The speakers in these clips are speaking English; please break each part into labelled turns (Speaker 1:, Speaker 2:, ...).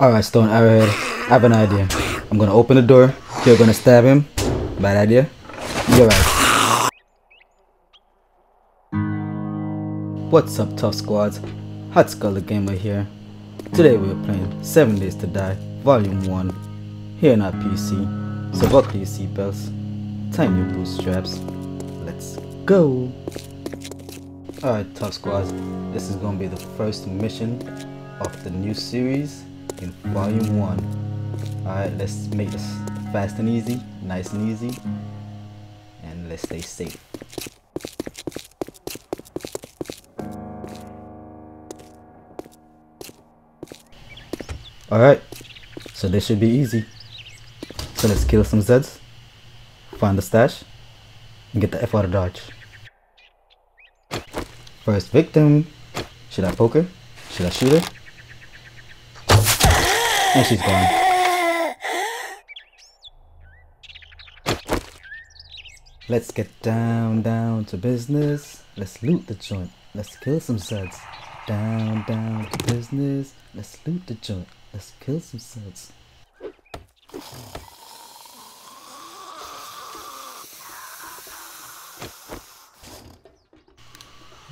Speaker 1: Alright, Stone Arrowhead, I have an idea. I'm gonna open the door, you're gonna stab him. Bad idea? You're right. What's up, Tuffsquads? Hot the Gamer here. Today we're playing 7 Days to Die, Volume 1. Here in our PC, so buckle your seatbelts, tighten your bootstraps. Let's go! Alright, Tuffsquads, this is gonna be the first mission of the new series in volume one. Alright, let's make this fast and easy, nice and easy, and let's stay safe. Alright, so this should be easy. So let's kill some Zeds, find the stash, and get the F out of Dodge. First victim. Should I poke her? Should I shoot her? And she's gone. Let's get down, down to business. Let's loot the joint. Let's kill some suds. Down, down to business. Let's loot the joint. Let's kill some suds.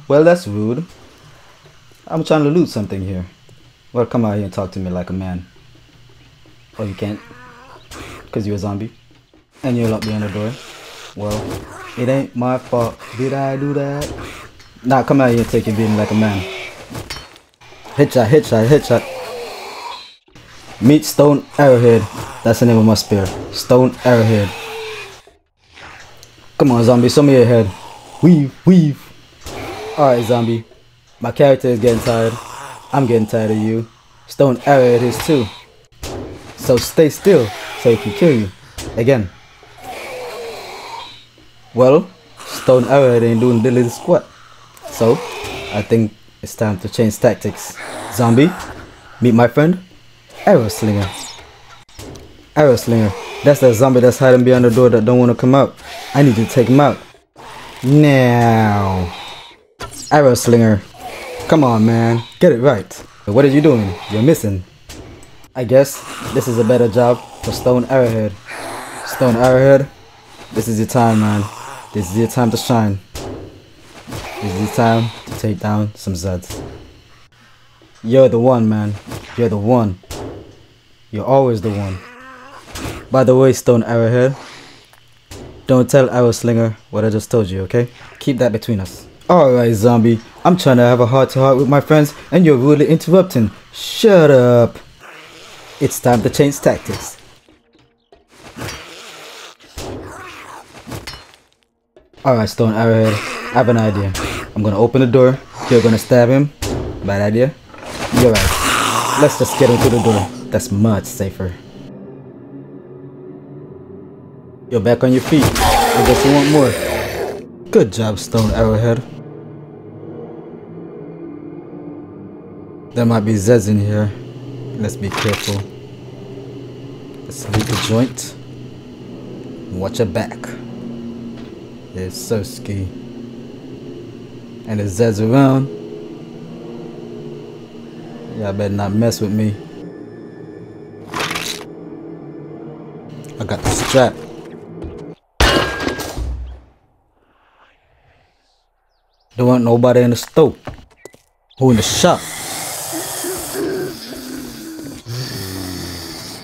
Speaker 1: Well, that's rude. I'm trying to loot something here. Well, come out here and talk to me like a man. Oh, you can't? Because you're a zombie? And you're locked behind the door? Well, it ain't my fault. Did I do that? Nah, come out here and take your beating like a man. Hit shot, hit Headshot, headshot, headshot. Meet Stone Arrowhead. That's the name of my spear. Stone Arrowhead. Come on, zombie, show me your head. Weave, weave. Alright, zombie. My character is getting tired. I'm getting tired of you. Stone Arrowhead is too. So stay still so he can kill you. Again. Well, Stone Arrow ain't doing the little squat. So, I think it's time to change tactics. Zombie, meet my friend, Arrow Slinger. Arrow Slinger, that's that zombie that's hiding behind the door that don't want to come out. I need to take him out. Now. Arrow Slinger, come on man, get it right. What are you doing? You're missing. I guess this is a better job for Stone Arrowhead. Stone Arrowhead, this is your time, man. This is your time to shine. This is your time to take down some Zeds. You're the one, man. You're the one. You're always the one. By the way, Stone Arrowhead, don't tell Arrow Slinger what I just told you, okay? Keep that between us. Alright, zombie. I'm trying to have a heart to heart with my friends and you're really interrupting. Shut up. It's time to change tactics. Alright, Stone Arrowhead, I have an idea. I'm gonna open the door, you're gonna stab him. Bad idea? You're right. Let's just get him through the door. That's much safer. You're back on your feet. I guess you want more. Good job, Stone Arrowhead. There might be Zeds in here. Let's be careful. Let's leave the joint. Watch your back. It's so ski. And it Zeds around. Y'all better not mess with me. I got the strap. There wasn't nobody in the store. Who in the shop?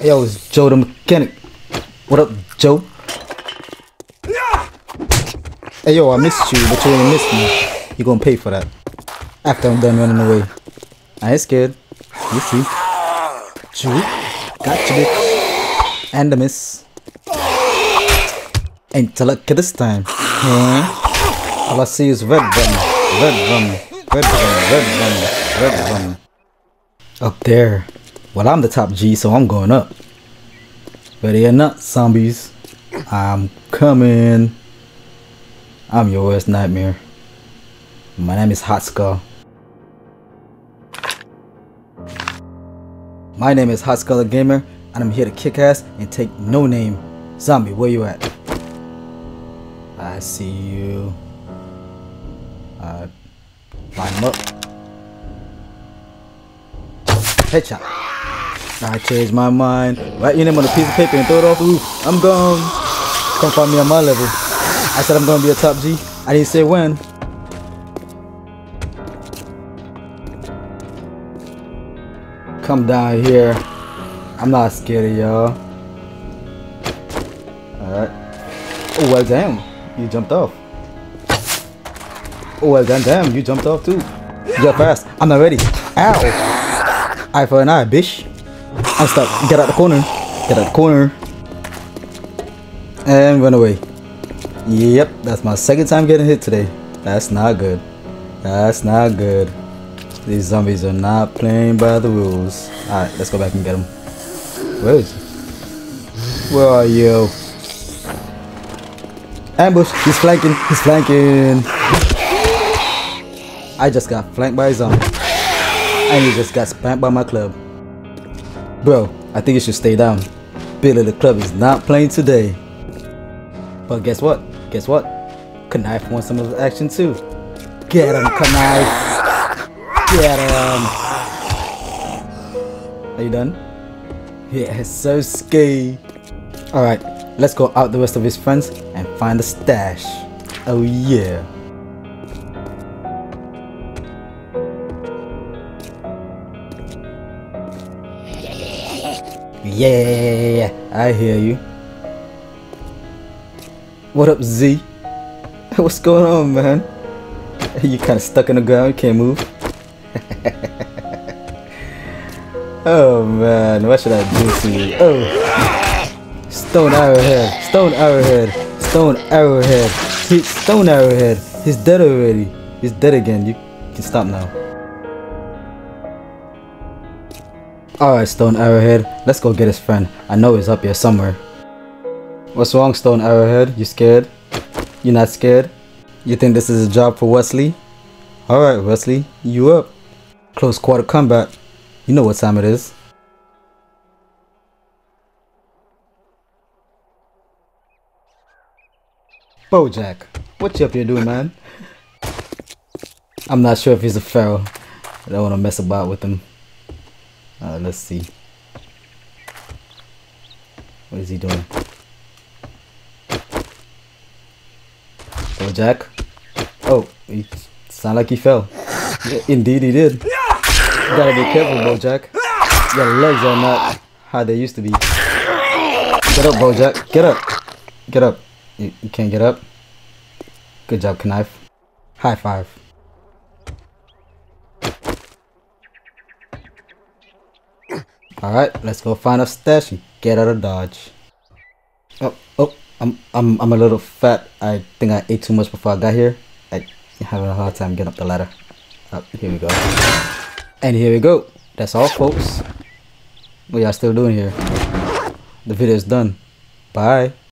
Speaker 1: Yo, it's Joe the mechanic. What up, Joe? Hey, yo, I missed you, but you ain't missed me. You gonna pay for that. After I'm done running away. I ain't scared. You see. Joe? Gotcha, bitch. And a miss. Ain't to luck this time. Huh? All I see is red rum, red rum, red rum, red rum, red rum. Up there. Well, I'm the top G, so I'm going up. Ready or not, zombies. I'm coming. I'm your worst nightmare. My name is Hot Skull. My name is Hot Skull Gamer, and I'm here to kick ass and take no name. Zombie, where you at? I see you. Uh, line up. Headshot. I changed my mind. Write your name on a piece of paper and throw it off roof. I'm gone. Come find me on my level. I said I'm gonna be a top G. I didn't say when. Come down here. I'm not scared of y'all. Alright. Oh well damn. You jumped off. Oh well damn damn, you jumped off too. You're fast. I'm not ready. Ow! Eye for an eye, bitch. Stuck. Get out the corner. Get out the corner. And run away. Yep, that's my second time getting hit today. That's not good. That's not good. These zombies are not playing by the rules. Alright, let's go back and get them. Where is he? Where are you? Ambush! He's flanking! He's flanking! I just got flanked by a zombie. And he just got spanked by my club. Bro, I think you should stay down. Billy the club is not playing today. But guess what? Guess what? Knife wants some of the action too. Get him, Knife! Get him! Are you done? Yeah, so ski. Alright, let's go out the rest of his friends and find the stash. Oh yeah. Yeah, I hear you. What up, Z? What's going on, man? You kind of stuck in the ground, you can't move. oh man, what should I do to you? Oh, stone arrowhead, stone arrowhead, stone arrowhead, he, stone arrowhead. He's dead already. He's dead again. You can stop now. Alright, Stone Arrowhead, let's go get his friend. I know he's up here somewhere. What's wrong, Stone Arrowhead? You scared? You not scared? You think this is a job for Wesley? Alright, Wesley, you up. Close quarter combat. You know what time it is. Bojack, what you up here doing, man? I'm not sure if he's a feral. I don't want to mess about with him. Uh, let's see. What is he doing? Bojack? Oh, he sound like he fell. Yeah, indeed he did. You gotta be careful, Bojack. Your legs are not how they used to be. Get up, Bojack. Get up. Get up. You, you can't get up. Good job, Knife. High five. Alright, let's go find a stash and get out of Dodge. Oh, oh, I'm, I'm, I'm a little fat. I think I ate too much before I got here. I having a hard time getting up the ladder. Oh, here we go. And here we go. That's all, folks. What y'all still doing here? The video is done. Bye.